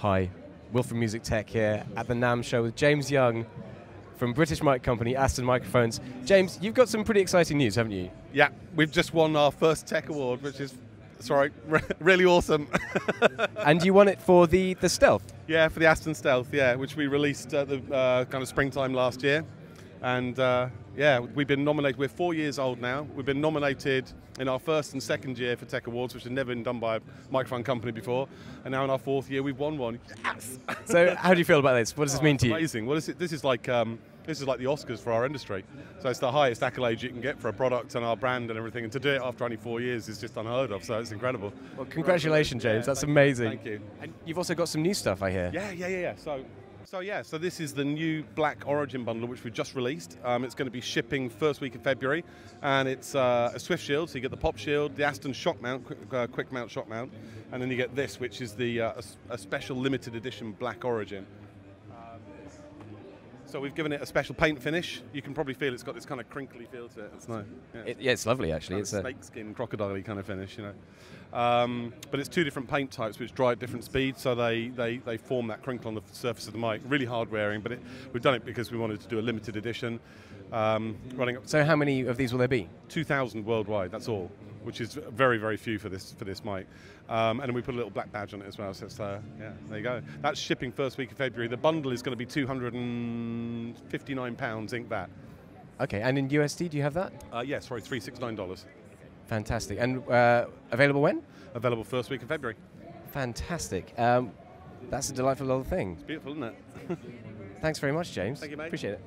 Hi, Will from Music Tech here at the NAMM show with James Young from British Mic Company, Aston Microphones. James, you've got some pretty exciting news, haven't you? Yeah, we've just won our first TEC award, which is, sorry, really awesome. and you won it for the, the Stealth? Yeah, for the Aston Stealth, yeah, which we released at the uh, kind of springtime last year. And uh, yeah, we've been nominated. We're four years old now. We've been nominated in our first and second year for TEC Awards, which had never been done by a microphone company before. And now in our fourth year, we've won one. Yes! so, how do you feel about this? What does this oh, mean to you? Amazing. Well, this is, this is like um, this is like the Oscars for our industry. So it's the highest accolade you can get for a product and our brand and everything. And to do it after only four years is just unheard of. So it's incredible. Well, congratulations, James. That's amazing. Thank you. And you've also got some new stuff, I hear. Yeah, yeah, yeah. yeah. So so yeah, so this is the new Black Origin bundle which we just released. Um, it's going to be shipping first week of February, and it's uh, a Swift Shield. So you get the pop shield, the Aston shock mount, quick, uh, quick mount shock mount, and then you get this, which is the uh, a, a, special limited edition Black Origin. So we've given it a special paint finish. You can probably feel it's got this kind of crinkly feel to it. It's nice. Yeah, it, yeah it's lovely actually. Kind it's a snake skin, crocodile kind of finish, you know. Um, but it's two different paint types which dry at different speeds, so they, they, they form that crinkle on the surface of the mic. Really hard wearing, but it, we've done it because we wanted to do a limited edition. Um, running up. So how many of these will there be? 2,000 worldwide. That's all which is very very few for this for this mic. Um, and we put a little black badge on it as well. So it's, uh, yeah, there you go. That's shipping first week of February. The bundle is going to be 259 pounds, ink that. Okay, and in USD, do you have that? Uh, yeah, sorry, three six nine dollars. Fantastic. And uh, available when? Available first week of February. Fantastic. Um, that's a delightful little thing. It's beautiful, isn't it? Thanks very much, James. Thank you, mate. Appreciate it.